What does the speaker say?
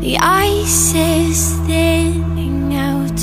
The ice is thinning out.